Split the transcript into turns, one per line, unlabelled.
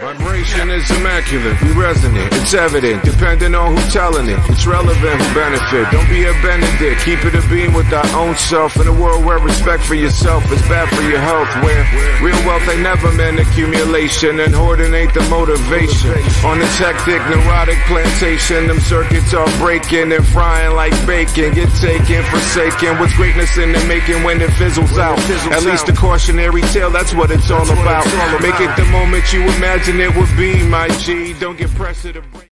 Vibration is immaculate, we resonate, it's evident, depending on who's telling it. It's relevant benefit. Don't be a Benedict, keep it a beam with our own self. In a world where respect for yourself is bad for your health, where real wealth ain't never meant accumulation, and hoarding ain't the motivation. On this hectic, neurotic plantation, them circuits are breaking and frying like bacon. Get taken, forsaken. What's greatness in the making when it fizzles out? At least a cautionary tale, that's what it's all about. Make it the moment you imagine it would be, my G. Don't get pressed to break.